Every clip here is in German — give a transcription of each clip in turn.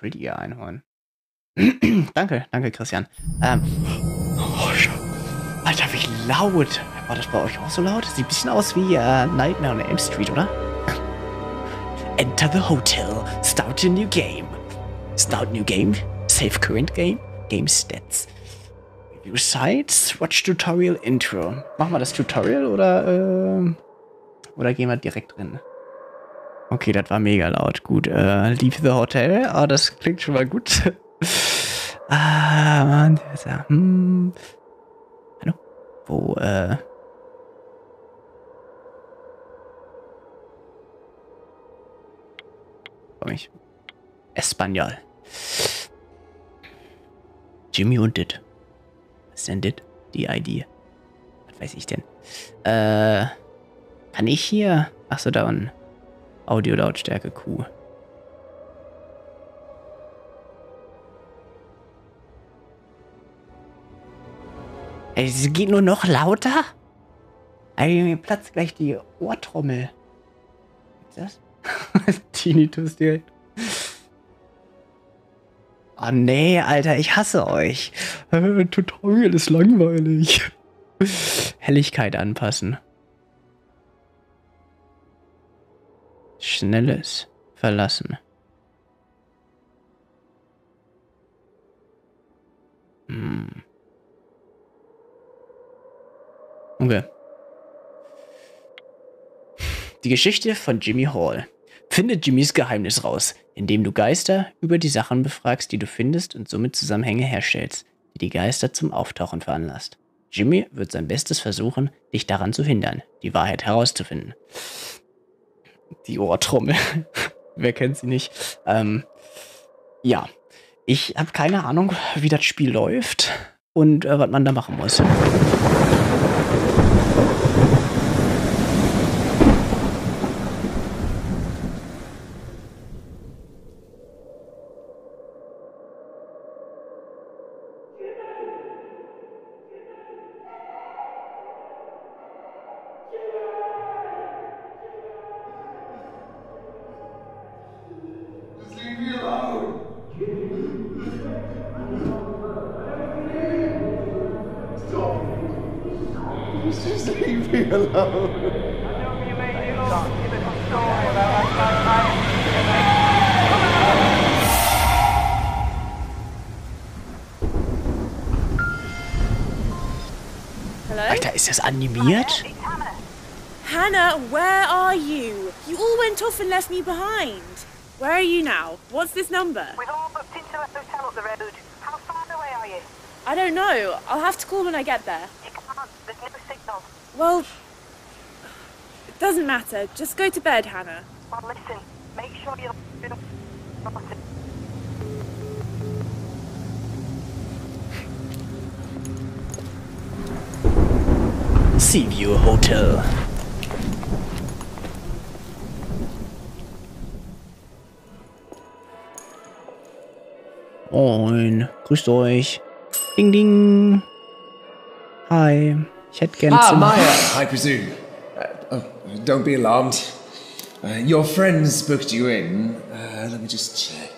Entschuldige, Einhorn. danke, danke, Christian. Ähm, oh, Alter, wie laut. War das bei euch auch so laut? Sieht ein bisschen aus wie äh, Nightmare on Elm Street, oder? Enter the hotel. Start a new game. Start new game. Save current game. Game stats. Review sites. Watch tutorial intro. Machen wir das Tutorial oder, äh, oder gehen wir direkt drin? Okay, das war mega laut. Gut, äh, Leave the Hotel. Ah, oh, das klingt schon mal gut. ah, Mann. Ja, hm. Hallo? Wo, äh... Komm ich. Espanol. Jimmy und Dit. Was ist denn Dit? Die ID. Was weiß ich denn? Äh... Kann ich hier... Achso, da unten. Audiolautstärke Q. Es geht nur noch lauter? Mir platzt gleich die Ohrtrommel. Was ist das? Tinnitus direkt. Oh nee, Alter, ich hasse euch. Tutorial ist langweilig. Helligkeit anpassen. Schnelles Verlassen. Hm. Okay. Die Geschichte von Jimmy Hall. Finde Jimmys Geheimnis raus, indem du Geister über die Sachen befragst, die du findest und somit Zusammenhänge herstellst, die die Geister zum Auftauchen veranlasst. Jimmy wird sein Bestes versuchen, dich daran zu hindern, die Wahrheit herauszufinden die Ohrtrommel. Wer kennt sie nicht? Ähm, ja, ich habe keine Ahnung, wie das Spiel läuft und äh, was man da machen muss. Das animiert? Hannah, where are you? You all went off and left me behind. Where are you now? What's this number? We've all booked into a hotel up the road. How far away are you? I don't know. I'll have to call when I get there. You can't. There's no signal. Well, it doesn't matter. Just go to bed, Hannah. Well, listen. Make sure you're... Seaview Hotel. Moin, grüßt euch. Ding, ding. Hi, ich hätte gerne Ah, Maya, I presume. Uh, oh, don't be alarmed. Uh, your friends booked you in. Uh, let me just check.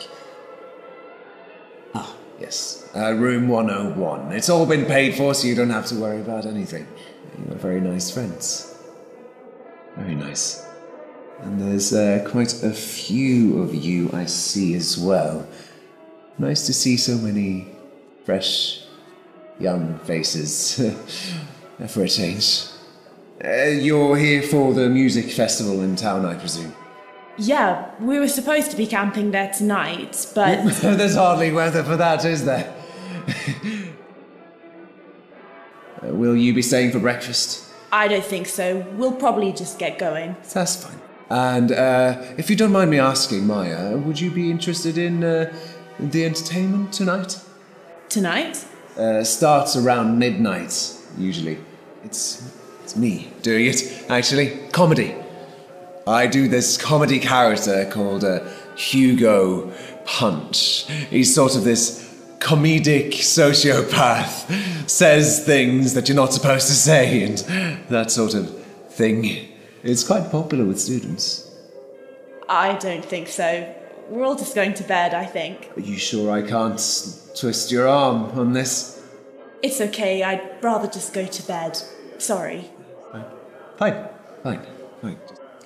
Yes. Uh, room 101. It's all been paid for, so you don't have to worry about anything. You are very nice friends. Very nice. And there's uh, quite a few of you I see as well. Nice to see so many fresh, young faces for a change. Uh, you're here for the music festival in town, I presume. Yeah, we were supposed to be camping there tonight, but. There's hardly weather for that, is there? Uh, will you be staying for breakfast? I don't think so. We'll probably just get going. That's fine. And uh, if you don't mind me asking, Maya, would you be interested in uh, the entertainment tonight? Tonight? Uh, starts around midnight, usually. It's, it's me doing it, actually. Comedy. I do this comedy character called uh, Hugo Punch. He's sort of this comedic sociopath, says things that you're not supposed to say, and that sort of thing. It's quite popular with students. I don't think so. We're all just going to bed, I think. Are you sure I can't twist your arm on this? It's okay, I'd rather just go to bed. Sorry. Fine, fine, fine.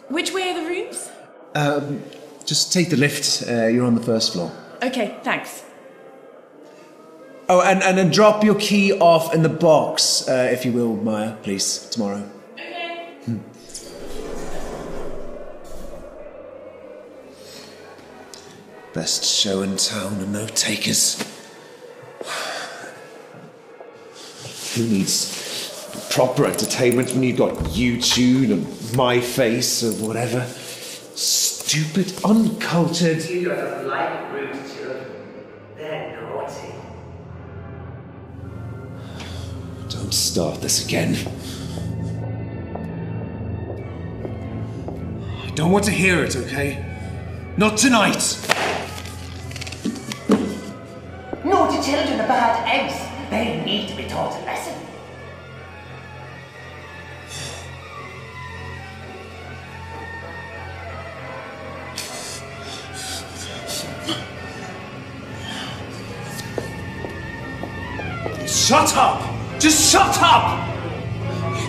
Which way are the rooms? Um, just take the lift. Uh, you're on the first floor. Okay, thanks. Oh, and, and then drop your key off in the box, uh, if you will, Maya, please, tomorrow. Hmm. Best show in town and no takers. Who needs proper entertainment when you've got YouTube and My Face or whatever? Stupid, uncultured. You don't like rude children. They're naughty. Don't start this again. I don't want to hear it, okay? Not tonight! Naughty children are bad eggs. They need to be taught Just shut up!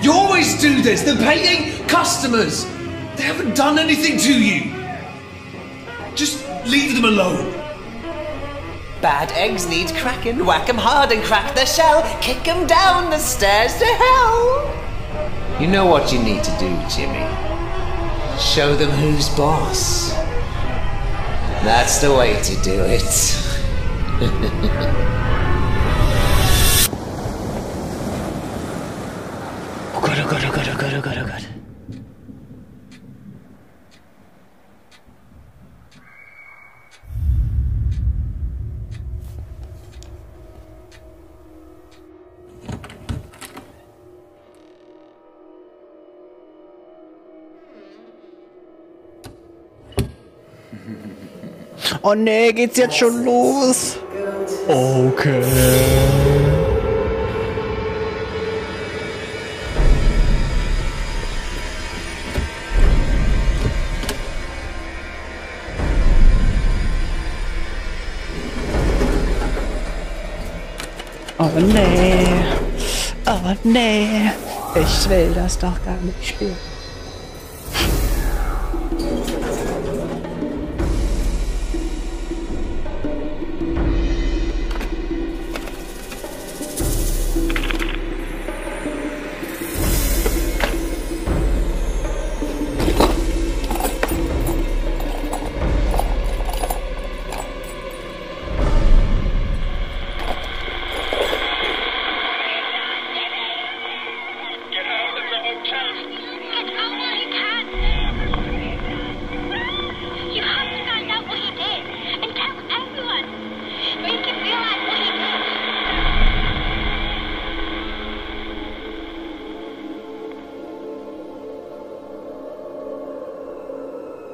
You always do this. They're paying customers. They haven't done anything to you. Just leave them alone. Bad eggs need cracking. Whack 'em hard and crack their shell. Kick 'em down the stairs to hell. You know what you need to do, Jimmy. Show them who's boss. That's the way to do it. oh Gott, oh Gott, oh nee, geht's jetzt schon los? Okay. Oh nee. Oh nee. Ich will das doch gar nicht spielen.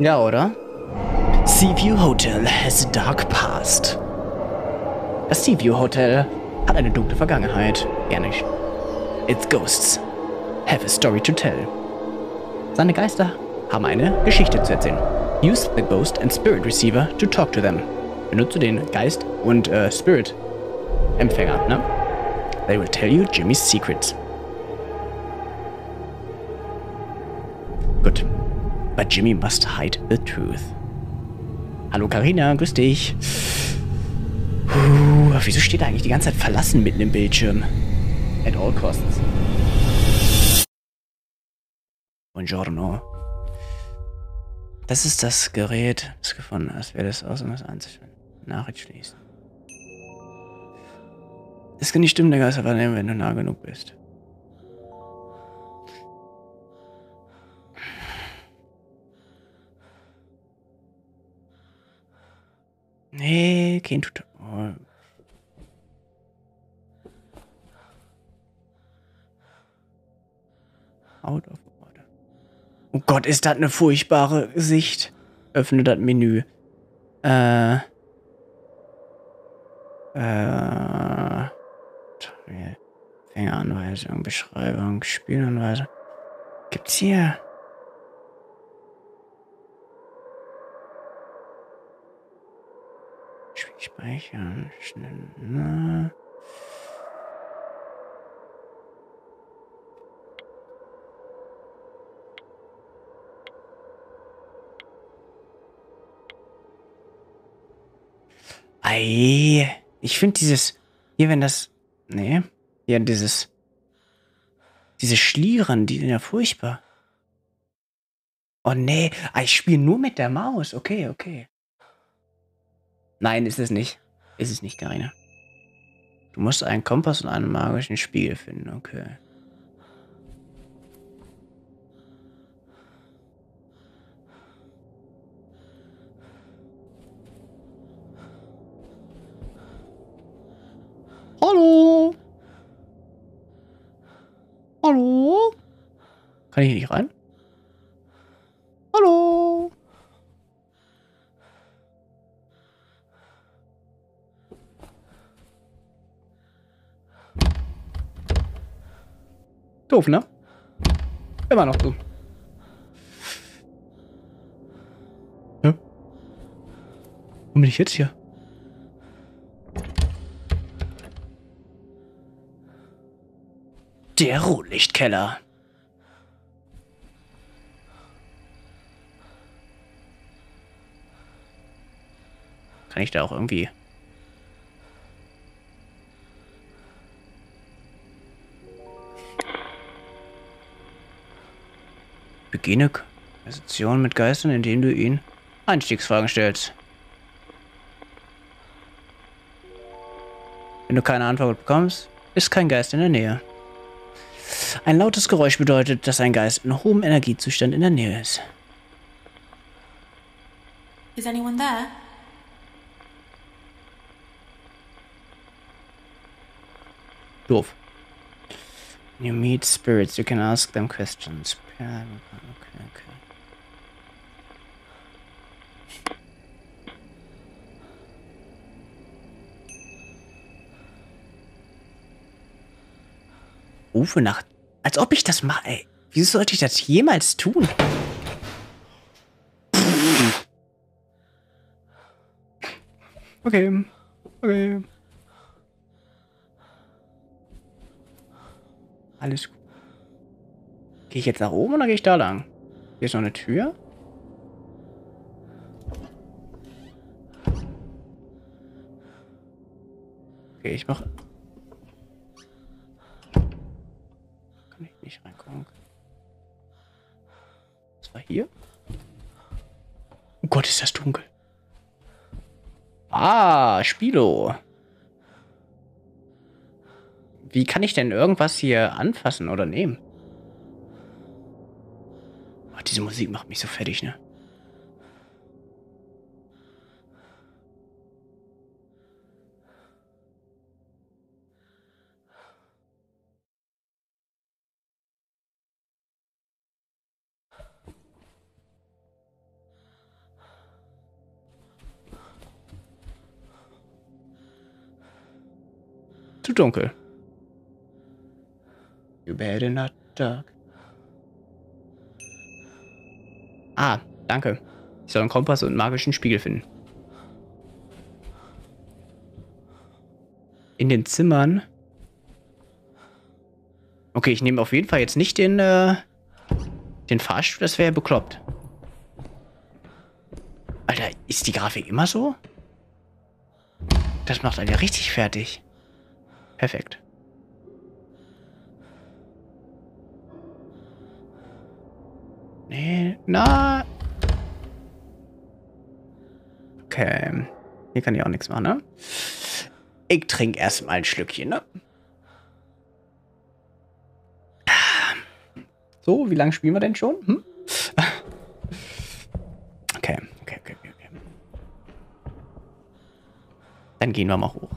Ja, oder? Seaview Hotel has a dark past. Das Seaview Hotel hat eine dunkle Vergangenheit. Gerne. Its ghosts have a story to tell. Seine Geister haben eine Geschichte zu erzählen. Use the Ghost and Spirit Receiver to talk to them. Benutze den Geist und äh, Spirit Empfänger, ne? They will tell you Jimmy's secrets. But Jimmy must hide the truth. Hallo Karina, grüß dich. Puh, wieso steht da eigentlich die ganze Zeit verlassen mitten im Bildschirm? At all costs. Buongiorno. Das ist das Gerät, das gefunden hast. Wäre das aus, um das einzuführen. Nachricht schließen. Das kann die Stimme der Geister wahrnehmen, wenn du nah genug bist. Nee, kein Tutorial. Out of order. Oh Gott, ist das eine furchtbare Sicht. Öffne das Menü. Äh. Äh. Fängeranweisung, Beschreibung, Spielanweisung. Gibt's hier? Speichern. Schnell. Na. Ei, ich finde dieses, hier wenn das, nee, ja dieses, diese Schlieren, die sind ja furchtbar. Oh nee, ah, ich spiele nur mit der Maus. Okay, okay. Nein, ist es nicht. Ist es nicht, Karina. Du musst einen Kompass und einen magischen Spiegel finden, okay. Hallo? Hallo? Kann ich hier nicht rein? Doof, ne? Immer noch so. Hä? Wo bin ich jetzt hier? Der Rotlichtkeller. Kann ich da auch irgendwie... Beginne Konversation mit Geistern, indem du ihnen Einstiegsfragen stellst. Wenn du keine Antwort bekommst, ist kein Geist in der Nähe. Ein lautes Geräusch bedeutet, dass ein Geist in hohem Energiezustand in der Nähe ist. Is anyone there? Doof. You meet spirits, you can ask them questions. Ja, Okay, okay. Rufe nach. Als ob ich das mache, ey. Wieso sollte ich das jemals tun? Okay. Okay. Alles gut. Gehe ich jetzt nach oben oder gehe ich da lang? Hier ist noch eine Tür. Okay, ich mache. Kann ich nicht reingucken. Was war hier? Oh Gott, ist das dunkel. Ah, Spilo. Wie kann ich denn irgendwas hier anfassen oder nehmen? Diese Musik macht mich so fertig, ne? Zu dunkel. You better not talk. Ah, danke. Ich soll einen Kompass und einen magischen Spiegel finden. In den Zimmern. Okay, ich nehme auf jeden Fall jetzt nicht den, äh, den Fahrstuhl, das wäre ja bekloppt. Alter, ist die Grafik immer so? Das macht einen ja richtig fertig. Perfekt. Nee, na. Okay. Hier kann ich auch nichts machen, ne? Ich trinke erstmal ein Schlückchen, ne? So, wie lange spielen wir denn schon? Hm? Okay, okay, okay, okay. Dann gehen wir mal hoch.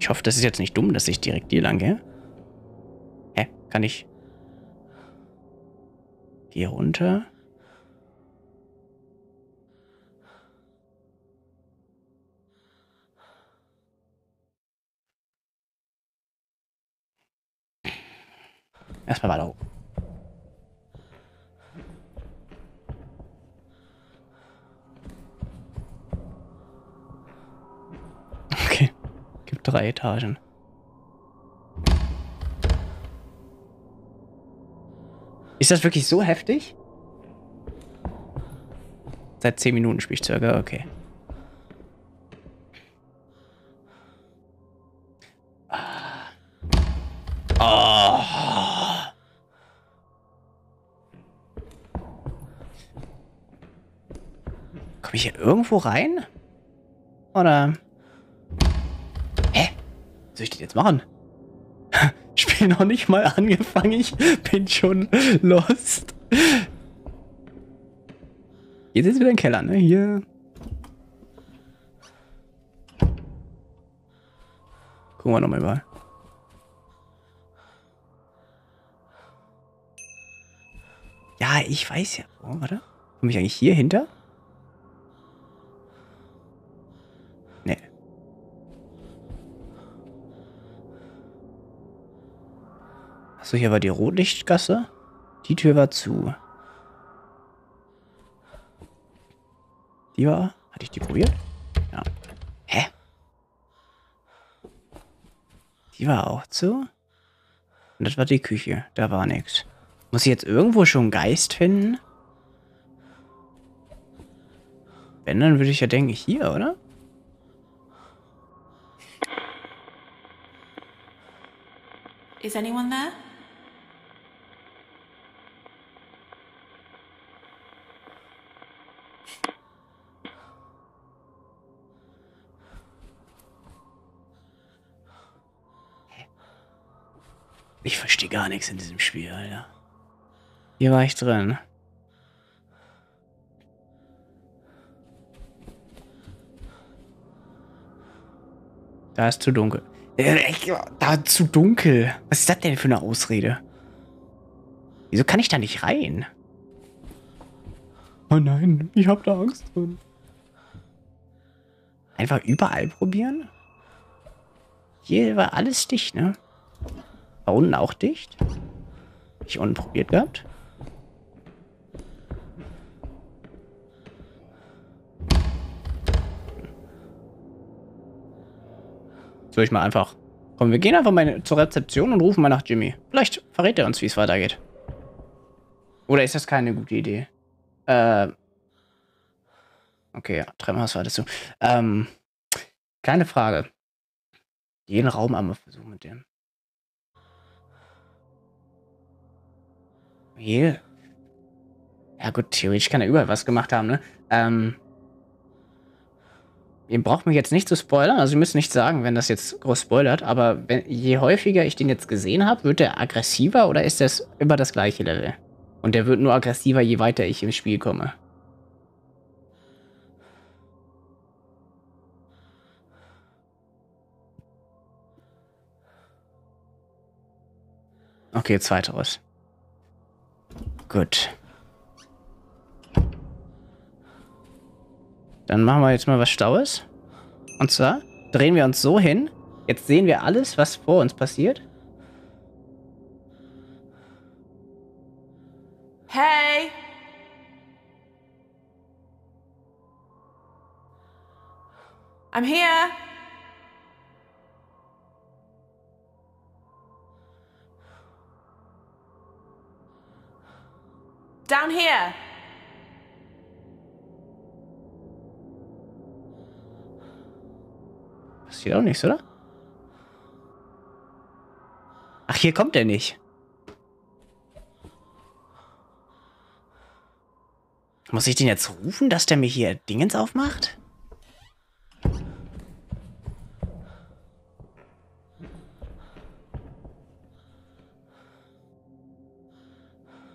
Ich hoffe, das ist jetzt nicht dumm, dass ich direkt hier lang gehe. Hä? Kann ich... Geh runter. Erstmal weiter hoch. Okay, gibt drei Etagen. Ist das wirklich so heftig? Seit 10 Minuten spiele ich circa, okay. Oh. Komme ich hier irgendwo rein? Oder? Hä? Was soll ich das jetzt machen? Spiel noch nicht mal angefangen, ich bin schon lost. Hier ist wieder ein Keller, ne? Hier. Gucken wir nochmal über. Ja, ich weiß ja. Oh, warte. Komme ich eigentlich hier hinter? Achso, hier war die Rotlichtgasse. Die Tür war zu. Die war. Hatte ich die probiert? Ja. Hä? Die war auch zu. Und das war die Küche. Da war nichts. Muss ich jetzt irgendwo schon Geist finden? Wenn, dann würde ich ja denken, hier, oder? Is anyone there? Ich verstehe gar nichts in diesem Spiel, Alter. Hier war ich drin. Da ist zu dunkel. Äh, Da zu dunkel. Was ist das denn für eine Ausrede? Wieso kann ich da nicht rein? Oh nein, ich hab da Angst drin. Einfach überall probieren? Hier war alles dicht, ne? Da unten auch dicht? Hab ich unten probiert gehabt? Soll ich mal einfach... Komm, wir gehen einfach mal zur Rezeption und rufen mal nach Jimmy. Vielleicht verrät er uns, wie es weitergeht. Oder ist das keine gute Idee? Äh... Okay, ja, Tremors war das so. Ähm... Kleine Frage. Jeden Raum einmal versuchen mit dem. Hier. Ja gut, theoretisch kann er überall was gemacht haben, ne? Ähm. Ihr braucht mich jetzt nicht zu spoilern, also ihr müsst nicht sagen, wenn das jetzt groß spoilert, aber wenn, je häufiger ich den jetzt gesehen habe, wird er aggressiver oder ist das immer das gleiche Level? Und der wird nur aggressiver, je weiter ich im Spiel komme. Okay, zweiteres. Gut. Dann machen wir jetzt mal was Staues. Und zwar drehen wir uns so hin. Jetzt sehen wir alles, was vor uns passiert. Hey! I'm here! Down here! Passiert auch nichts, oder? Ach, hier kommt er nicht. Muss ich den jetzt rufen, dass der mir hier Dingens aufmacht?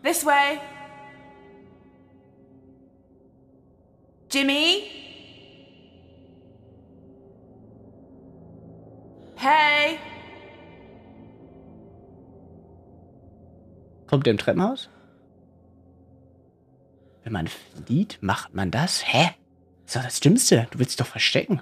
This way! Jimmy? Hey! Kommt der im Treppenhaus? Wenn man flieht, macht man das? Hä? Das ist doch das Dümmste. Du willst dich doch verstecken.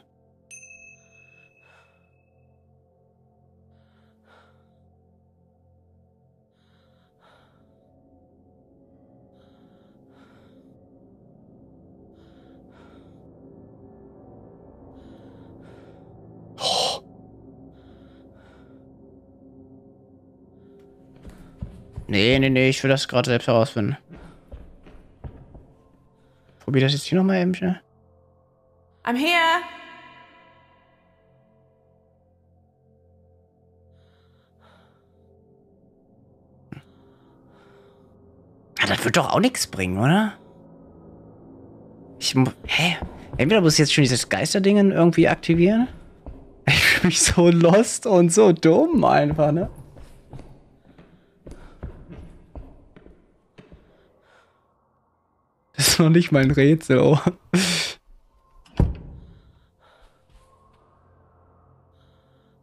Oh. Nee, nee, nee, ich will das gerade selbst herausfinden. Probier das jetzt hier nochmal eben schnell. I'm here. Ja, das wird doch auch nichts bringen, oder? Ich Hä? Entweder muss ich jetzt schon dieses Geisterdingen irgendwie aktivieren. Ich fühle mich so lost und so dumm einfach, ne? Ist noch nicht mein Rätsel, oh.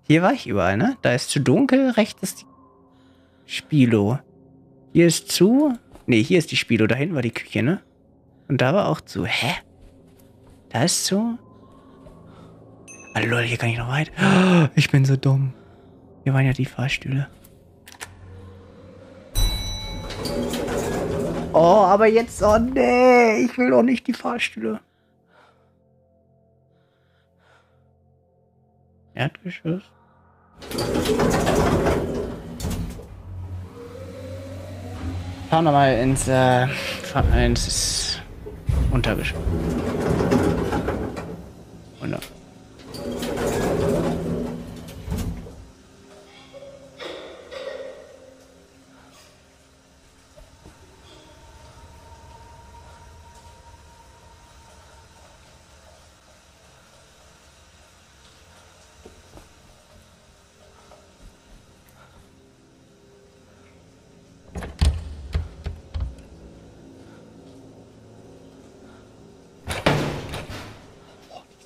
Hier war ich überall, ne? Da ist zu dunkel, rechts ist die Spilo. Hier ist zu. Ne, hier ist die Spilo, da hinten war die Küche, ne? Und da war auch zu. Hä? Da ist zu. Ah, lol, hier kann ich noch weit. Ich bin so dumm. Hier waren ja die Fahrstühle. Oh, aber jetzt, oh nee, ich will doch nicht die Fahrstühle. Erdgeschoss. Fahren wir mal ins, äh, ins Untergeschoss. Wunder.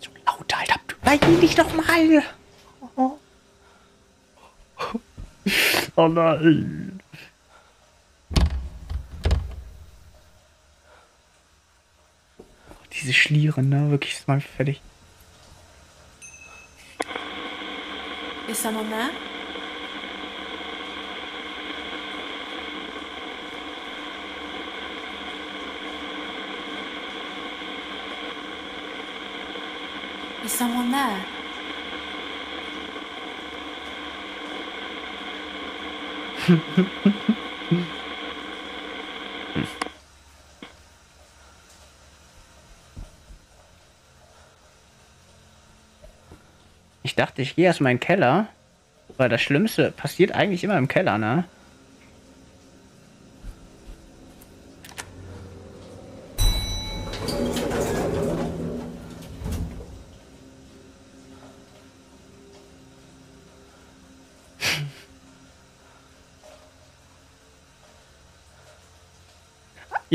so laut, Nein, nicht noch mal. Oh. oh nein. Diese Schlieren, ne? Wirklich ist mal fertig. Is someone there? Is someone there? Ich dachte, ich gehe erstmal in den Keller. Weil das Schlimmste passiert eigentlich immer im Keller, ne?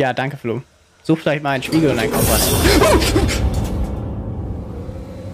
Ja, danke, Flo. Such vielleicht mal einen Spiegel und ein Kompass.